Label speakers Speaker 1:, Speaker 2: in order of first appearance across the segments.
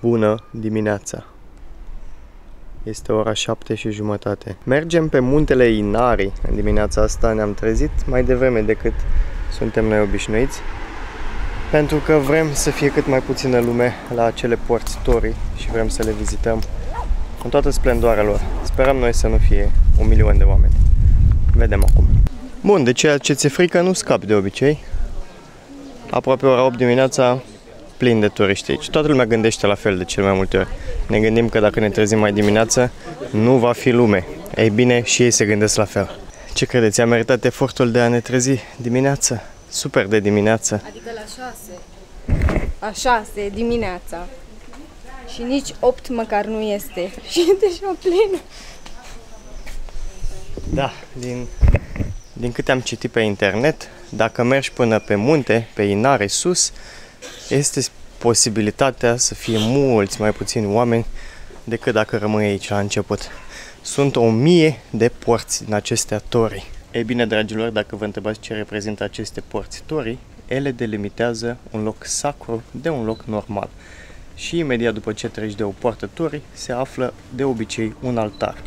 Speaker 1: Bună dimineața! Este ora 7 și jumătate. Mergem pe muntele Inari. În dimineața asta ne-am trezit mai devreme decât suntem noi obișnuiți. Pentru că vrem să fie cât mai puțină lume la acele porți tori și vrem să le vizităm în toată splendoarea lor. Sperăm noi să nu fie un milion de oameni. Vedem acum. Bun, de ceea ce ți-e frică nu scap de obicei. Aproape ora 8 dimineața plin de turiști aici. Toată lumea gândește la fel de cel mai multe ori. Ne gândim că dacă ne trezim mai dimineață, nu va fi lume. Ei bine, și ei se gândesc la fel. Ce credeți? A meritat efortul de a ne trezi dimineață? Super de dimineață.
Speaker 2: Adică la 6. La 6 dimineața. Și nici 8 măcar nu este. Și e deja plin.
Speaker 1: Da, din, din câte am citit pe internet, dacă mergi până pe munte, pe Inare sus, este posibilitatea să fie mulți mai puțini oameni decât dacă rămâi aici la început. Sunt o mie de porți din aceste tori. Ei bine, dragilor, dacă vă întrebați ce reprezintă aceste porți tori, ele delimitează un loc sacru de un loc normal. Și imediat după ce treci de o poartă tori, se află de obicei un altar.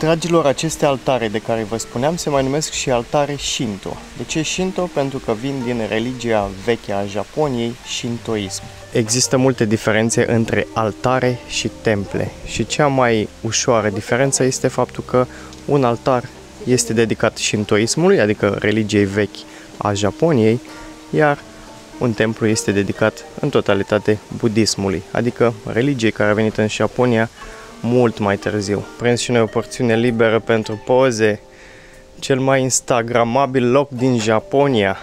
Speaker 1: Dragilor, aceste altare de care vă spuneam se mai numesc și altare Shinto. De ce Shinto? Pentru că vin din religia veche a Japoniei, Shintoism. Există multe diferențe între altare și temple și cea mai ușoară diferență este faptul că un altar este dedicat Shintoismului, adică religiei vechi a Japoniei, iar un templu este dedicat în totalitate budismului, adică religiei care a venit în Japonia mult mai târziu. Prins și noi o porțiune liberă pentru poze. Cel mai instagramabil loc din Japonia.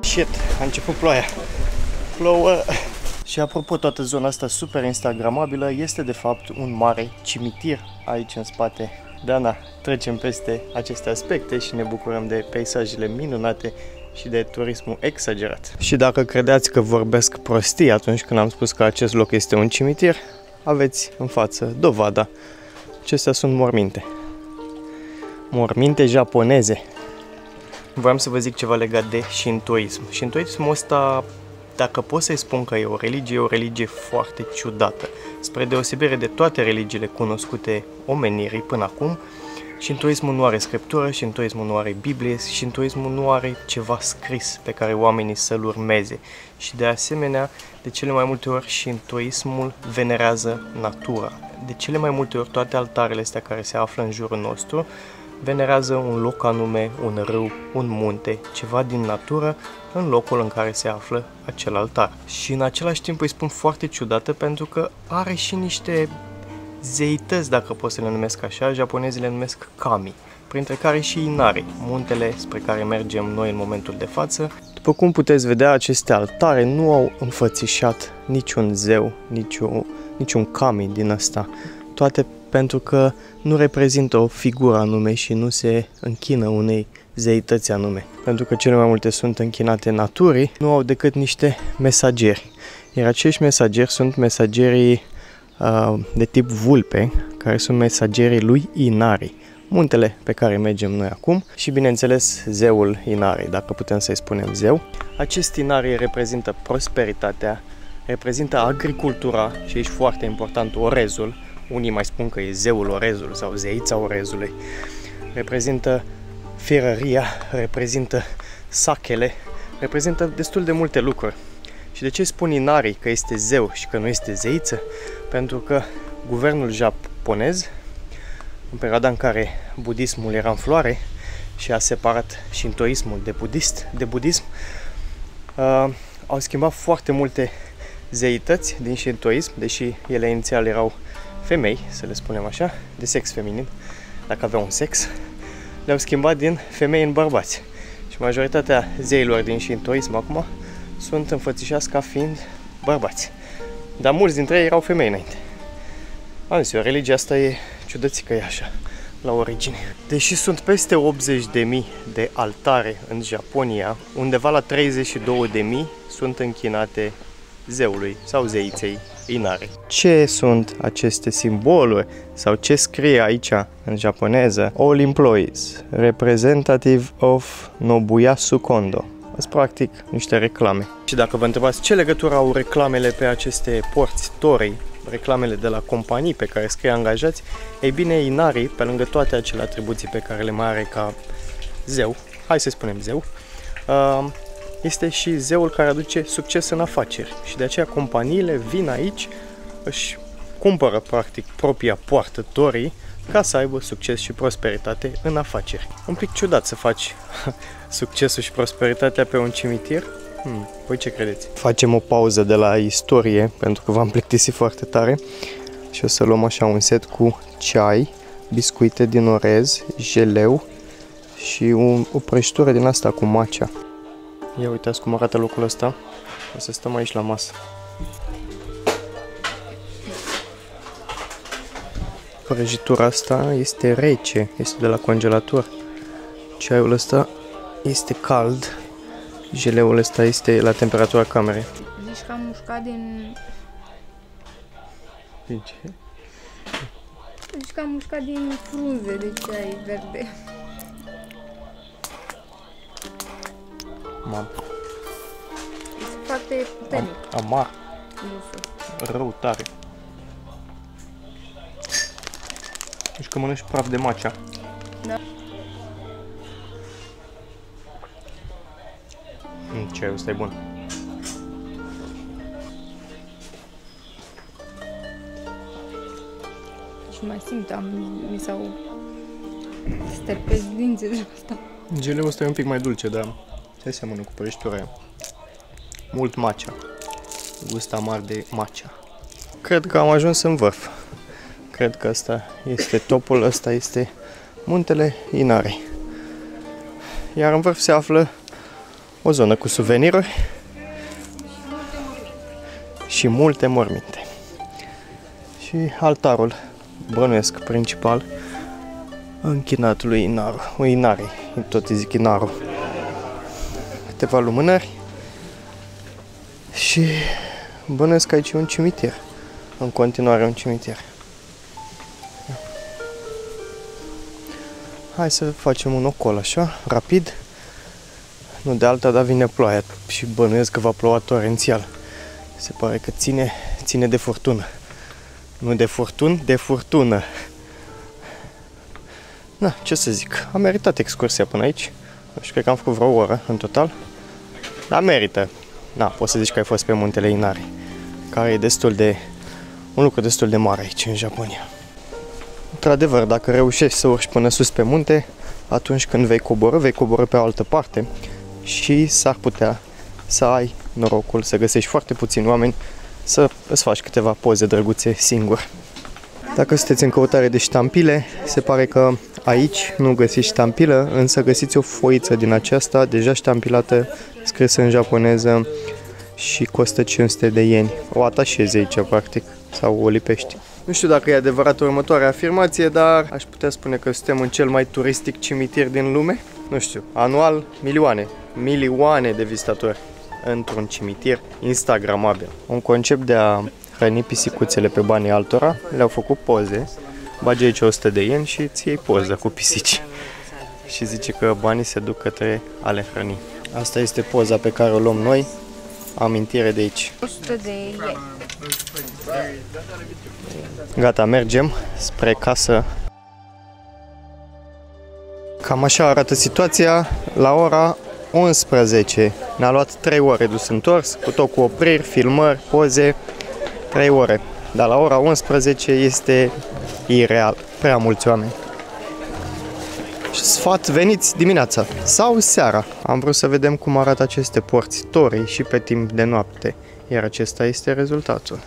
Speaker 1: Shit, a început ploaia. Plouă. Și apropo, toată zona asta super instagramabilă este de fapt un mare cimitir aici în spate. Dana, trecem peste aceste aspecte și ne bucurăm de peisajele minunate și de turismul exagerat. Și dacă credeți că vorbesc prostii atunci când am spus că acest loc este un cimitir, aveți în față dovada. Acestea sunt morminte. Morminte japoneze. Vreau să vă zic ceva legat de Shintoism. Shintoismul ăsta, dacă pot să-i spun că e o religie, e o religie foarte ciudată. Spre deosebire de toate religiile cunoscute omenirii până acum, Shintoismul nu are scriptură, Shintoismul nu are Biblie, Shintoismul nu are ceva scris pe care oamenii să-l urmeze. Și de asemenea, de cele mai multe ori, Shintoismul venerează natura. De cele mai multe ori, toate altarele astea care se află în jurul nostru venerează un loc anume, un râu, un munte, ceva din natură, în locul în care se află acel altar. Și în același timp îi spun foarte ciudată pentru că are și niște zeități, dacă pot să le numesc așa, japonezii le numesc kami, printre care și Inari, muntele spre care mergem noi în momentul de față. După cum puteți vedea, aceste altare nu au înfățișat niciun zeu, niciun, niciun kami din ăsta. Toate pentru că nu reprezintă o figură anume și nu se închină unei zeități anume. Pentru că cele mai multe sunt închinate naturii, nu au decât niște mesageri. Iar acești mesageri sunt mesagerii Uh, de tip vulpe, care sunt mesagerii lui Inari, muntele pe care mergem noi acum și bineînțeles zeul Inari, dacă putem să-i spunem zeu. Acest Inari reprezintă prosperitatea, reprezintă agricultura și aici foarte important orezul, unii mai spun că e zeul orezului sau zeița orezului, reprezintă firăria, reprezintă sachele, reprezintă destul de multe lucruri. Și de ce spun Inari că este zeu și că nu este zeiță? Pentru că guvernul japonez, în perioada în care budismul era în floare și a separat shintoismul de, budist, de budism, uh, au schimbat foarte multe zeități din shintoism, deși ele inițial erau femei, să le spunem așa, de sex feminin, dacă aveau un sex, le-au schimbat din femei în bărbați. Și majoritatea zeilor din shintoism acum sunt înfățișați ca fiind bărbați. Dar mulți dintre ei erau femei înainte. Am zis eu, religia asta e ciudățică, e așa, la origine. Deși sunt peste 80.000 de altare în Japonia, undeva la 32.000 sunt închinate zeului sau zeiței Inari. Ce sunt aceste simboluri sau ce scrie aici în japoneză? All employees, representative of Nobuyasu Kondo. Sunt practic niște reclame. Și dacă vă întrebați ce legătură au reclamele pe aceste porți Torei, reclamele de la companii pe care scrie angajați, ei bine, Inari, pe lângă toate acele atribuții pe care le mai are ca zeu, hai să spunem zeu, uh, este și zeul care aduce succes în afaceri. Și de aceea companiile vin aici, își cumpără practic propria poartă Torii ca să aibă succes și prosperitate în afaceri. Un pic ciudat să faci succesul și prosperitatea pe un cimitir. Hmm, voi ce credeți? Facem o pauză de la istorie pentru că v-am plictisit foarte tare și o să luăm așa un set cu ceai, biscuite din orez, jeleu și un, o prăjitură din asta cu macea. Ia uitați cum arată locul ăsta. O să stăm aici la masă. Prăjitura asta este rece, este de la congelator. Ceaiul ăsta este cald. Jeleul ăsta este la temperatura camerei.
Speaker 2: Zici că am mușcat din...
Speaker 1: Din ce?
Speaker 2: Zici că am mușcat din frunze de ceai verde.
Speaker 1: Mam.
Speaker 2: Este foarte puternic.
Speaker 1: Am, amar.
Speaker 2: gusul.
Speaker 1: Rău tare. Deci că mănânci praf de macea.
Speaker 2: Da.
Speaker 1: Mm, ce ăsta e bun.
Speaker 2: Și mai simt, am, mi s-au sterpesc dinții de asta.
Speaker 1: Geleul ăsta e un pic mai dulce, dar se seamănă cu prăjitura aia. Mult macea. Gust amar de macea. Cred că am ajuns în vârf. Cred că asta este topul, ăsta este muntele Inarei. Iar în vârf se află o zonă cu suveniruri și multe morminte. Și altarul, bănuiesc principal, închinat lui Inaru, lui Inari, tot îi zic Inaru. Câteva lumânări și bănuiesc că aici e un cimitir. În continuare un cimitir. Hai să facem un ocol așa, rapid. Nu de alta, dar vine ploaia și bănuiesc că va ploua torențial. Se pare că ține, ține de furtună. Nu de furtun, de furtună. Na, ce să zic, a meritat excursia până aici. Nu știu, cred că am făcut vreo oră în total. Dar merită. Na, poți să zici că ai fost pe muntele Inari, care e destul de, un lucru destul de mare aici în Japonia. Într-adevăr, dacă reușești să urci până sus pe munte, atunci când vei coborâ, vei coborâ pe o altă parte și s-ar putea să ai norocul să găsești foarte puțini oameni să îți faci câteva poze drăguțe singur. Dacă sunteți în căutare de ștampile, se pare că aici nu găsiți ștampilă, însă găsiți o foiță din aceasta, deja ștampilată, scrisă în japoneză și costă 500 de ieni. O atașezi aici, practic, sau o lipești. Nu știu dacă e adevărat următoarea afirmație, dar aș putea spune că suntem în cel mai turistic cimitir din lume. Nu știu, anual milioane, milioane de vizitatori într-un cimitir instagramabil. Un concept de a hrăni pisicuțele pe banii altora, le-au făcut poze, bagi aici 100 de ieni și îți iei poză cu pisici. Și zice că banii se duc către a le hrăni. Asta este poza pe care o luăm noi, amintire de aici.
Speaker 2: 100 de ieni.
Speaker 1: Gata, mergem spre casă. Cam așa arată situația la ora 11. Ne-a luat 3 ore dus întors, cu tot cu opriri, filmări, poze, 3 ore. Dar la ora 11 este ireal, prea mulți oameni. Și sfat, veniți dimineața sau seara. Am vrut să vedem cum arată aceste porți torii și pe timp de noapte, iar acesta este rezultatul.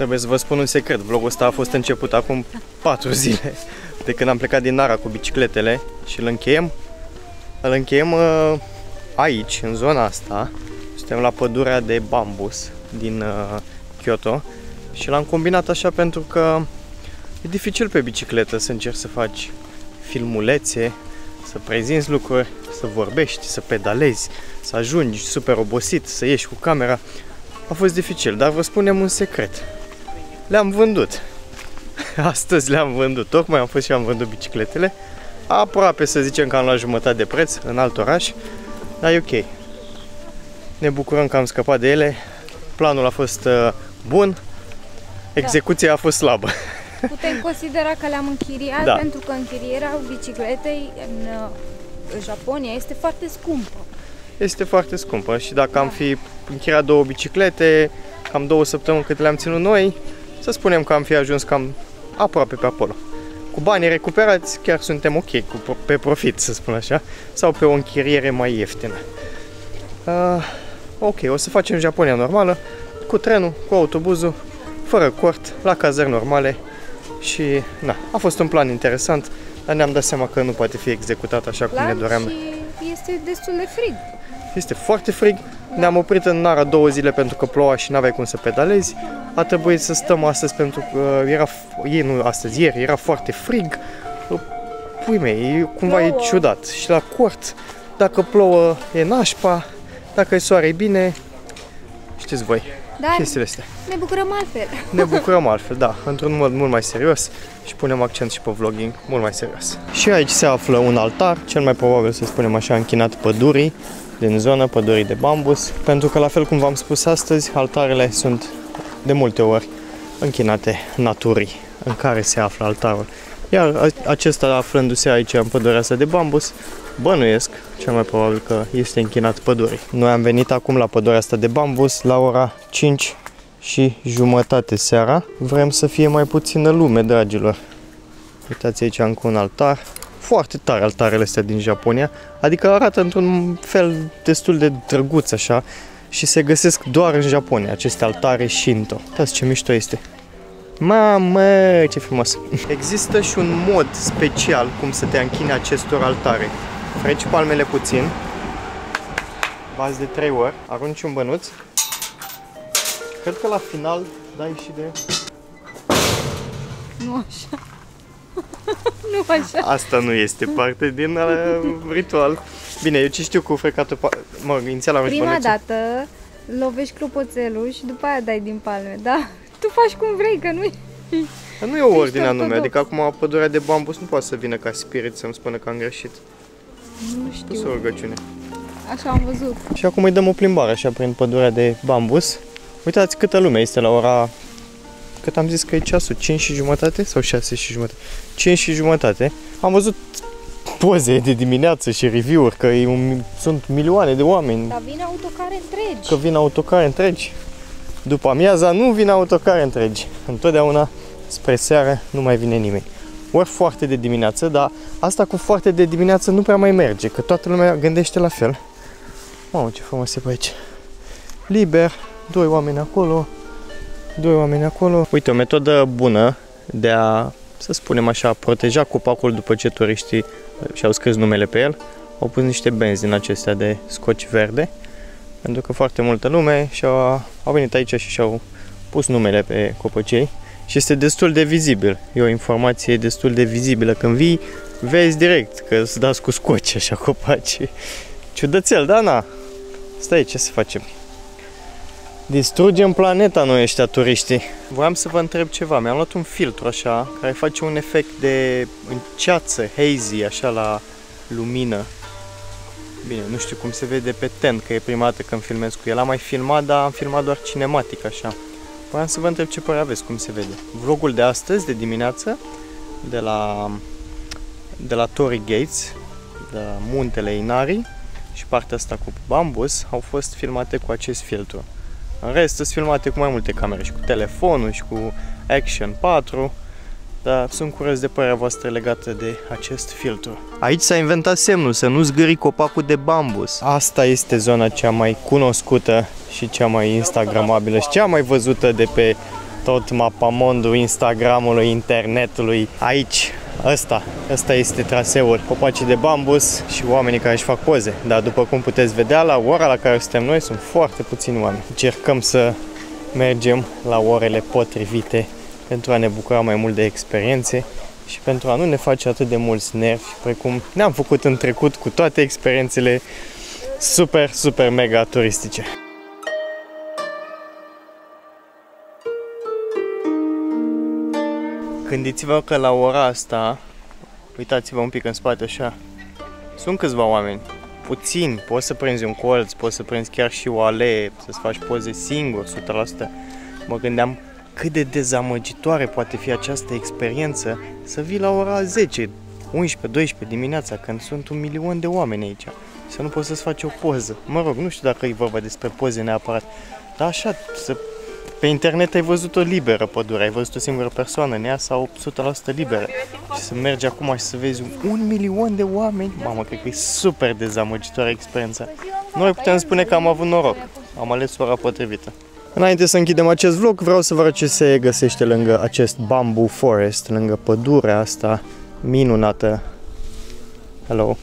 Speaker 1: Trebuie să vă spun un secret. Vlogul ăsta a fost început acum 4 zile de când am plecat din Nara cu bicicletele și îl încheiem. Îl încheiem uh, aici, în zona asta. Suntem la pădurea de bambus din uh, Kyoto și l-am combinat așa pentru că e dificil pe bicicletă să încerci să faci filmulețe, să prezinți lucruri, să vorbești, să pedalezi, să ajungi super obosit, să ieși cu camera. A fost dificil, dar vă spunem un secret. Le-am vândut. Astăzi le-am vândut. Tocmai am fost și am vândut bicicletele. Aproape să zicem că am luat jumătate de preț în alt oraș, dar e ok. Ne bucurăm că am scăpat de ele. Planul a fost uh, bun, execuția da. a fost slabă.
Speaker 2: Putem considera că le-am închiriat da. pentru că închirierea bicicletei în uh, Japonia este foarte scumpă.
Speaker 1: Este foarte scumpă și dacă da. am fi închiriat două biciclete, cam două săptămâni cât le-am ținut noi, să spunem că am fi ajuns cam aproape pe acolo. Cu banii recuperați chiar suntem ok, cu, pe profit să spun așa, sau pe o închiriere mai ieftină. Uh, ok, o să facem Japonia normală, cu trenul, cu autobuzul, fără cort, la cazări normale și na, a fost un plan interesant, dar ne-am dat seama că nu poate fi executat așa cum ne doream.
Speaker 2: și este destul de frig.
Speaker 1: Este foarte frig, ne-am oprit în Nara două zile pentru că ploua și n-aveai cum să pedalezi. A trebuit să stăm astăzi pentru că era, ei nu astăzi, ieri, era foarte frig. Pui mei, cumva plouă. e ciudat. Și la cort, dacă plouă e nașpa, dacă e soare e bine, știți voi,
Speaker 2: Dar
Speaker 1: chestiile astea.
Speaker 2: ne bucurăm altfel.
Speaker 1: Ne bucurăm altfel, da, într-un mod mult mai serios și punem accent și pe vlogging mult mai serios. Și aici se află un altar, cel mai probabil să spunem așa închinat pădurii, din zonă, pădurii de bambus, pentru că, la fel cum v-am spus astăzi, altarele sunt de multe ori închinate naturii în care se află altarul. Iar acesta, aflându-se aici în pădurea asta de bambus, bănuiesc, cel mai probabil că este închinat pădurii. Noi am venit acum la pădurea asta de bambus la ora 5 și jumătate seara. Vrem să fie mai puțină lume, dragilor. Uitați aici încă un altar foarte tare altarele astea din Japonia, adică arată într-un fel destul de drăguț așa și se găsesc doar în Japonia aceste altare Shinto. Uitați ce mișto este. Mamă, ce frumos! Există și un mod special cum să te închine acestor altare. Freci palmele puțin, bazi de 3 ori, arunci un bănuț. Cred că la final dai și de...
Speaker 2: Nu așa. nu așa.
Speaker 1: Asta nu este parte din uh, ritual. Bine, eu ce știu cu frecatul, mă, inițial am
Speaker 2: Prima dată lovești clopoțelul și după aia dai din palme, da? Tu faci cum vrei, că nu
Speaker 1: Dar nu e o ordine anume, adică acum pădurea de bambus nu poate să vină ca spirit să-mi spună că am greșit.
Speaker 2: Nu știu.
Speaker 1: o rugăciune.
Speaker 2: Așa am văzut.
Speaker 1: Și acum îi dăm o plimbare așa prin pădurea de bambus. Uitați câtă lume este la ora cât am zis că e ceasul, 5 și jumătate sau 6 și jumătate? 5 și jumătate. Am văzut poze de dimineață și review-uri că e un, sunt milioane de oameni.
Speaker 2: Dar vin autocare întregi.
Speaker 1: Că vin autocare întregi. După amiaza nu vin autocare întregi. Întotdeauna spre seară nu mai vine nimeni. Ori foarte de dimineață, dar asta cu foarte de dimineață nu prea mai merge, că toată lumea gândește la fel. Mamă, ce frumos e pe aici. Liber, doi oameni acolo, doi oameni acolo. Uite, o metodă bună de a, să spunem așa, proteja copacul după ce turiștii și-au scris numele pe el. Au pus niște benzi din acestea de scoci verde, pentru că foarte multă lume și-au, au venit aici și și-au pus numele pe copăcei și este destul de vizibil. E o informație destul de vizibilă. Când vii, vezi direct că îți dați cu scoci așa copaci. Ciudățel, da, na. Stai, ce să facem? Distrugem planeta noi ăștia turiștii. Voiam să vă întreb ceva. Mi-am luat un filtru așa, care face un efect de înceață, hazy, așa la lumină. Bine, nu știu cum se vede pe ten, că e prima dată când filmez cu el. Am mai filmat, dar am filmat doar cinematic așa. Voiam să vă întreb ce părere aveți, cum se vede. Vlogul de astăzi, de dimineață, de la, de la Torii Gates, de la muntele Inari și partea asta cu bambus, au fost filmate cu acest filtru. În rest, sunt filmate cu mai multe camere și cu telefonul și cu Action 4, dar sunt curios de părerea voastră legată de acest filtru. Aici s-a inventat semnul să nu zgâri copacul de bambus. Asta este zona cea mai cunoscută și cea mai instagramabilă și cea mai văzută de pe tot mapamondul Instagramului, internetului. Aici, ăsta, ăsta este traseul. Copacii de bambus și oamenii care își fac poze. Dar după cum puteți vedea, la ora la care suntem noi sunt foarte puțini oameni. Încercăm să mergem la orele potrivite pentru a ne bucura mai mult de experiențe și pentru a nu ne face atât de mulți nervi precum ne-am făcut în trecut cu toate experiențele super, super mega turistice. Gândiți-vă că la ora asta, uitați-vă un pic în spate așa, sunt câțiva oameni, puțini, poți să prinzi un colț, poți să prinzi chiar și o alee, să-ți faci poze singur, 100%. Mă gândeam cât de dezamăgitoare poate fi această experiență să vii la ora 10, 11, 12 dimineața, când sunt un milion de oameni aici. Să nu poți să-ți faci o poză. Mă rog, nu știu dacă e vorba despre poze neapărat, dar așa, să pe internet ai văzut-o liberă pădure, ai văzut o singură persoană în ea sau 100% liberă. Și să mergi acum și să vezi un milion de oameni, mamă, cred că e super dezamăgitoare experiența. Noi putem spune că am avut noroc, am ales ora potrivită. Înainte să închidem acest vlog, vreau să vă arăt ce se găsește lângă acest bamboo forest, lângă pădurea asta minunată. Hello.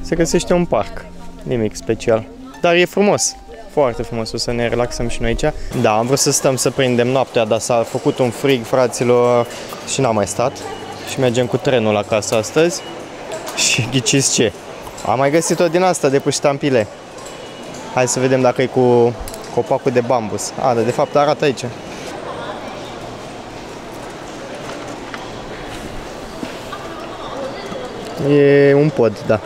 Speaker 1: Se găsește un parc, nimic special, dar e frumos. Foarte frumos, o să ne relaxăm și noi aici. Da, am vrut să stăm să prindem noaptea, dar s-a făcut un frig, fraților, și n-am mai stat. Și mergem cu trenul acasă astăzi. Și ghiciți ce? Am mai găsit-o din asta, de puștampile. Hai să vedem dacă e cu copacul de bambus. A, dar de fapt arată aici. E un pod, da.